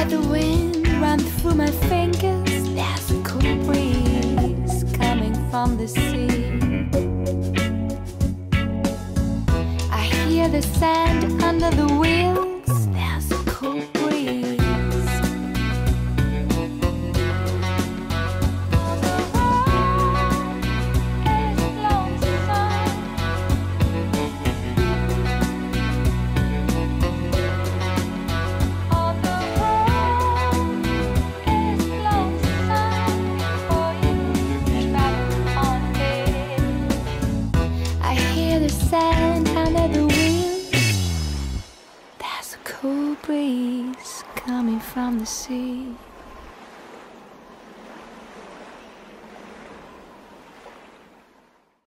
let the wind run through my fingers. There's a cool breeze coming from the sea. I hear the sand under the sand under the wheels, There's a cool breeze coming from the sea.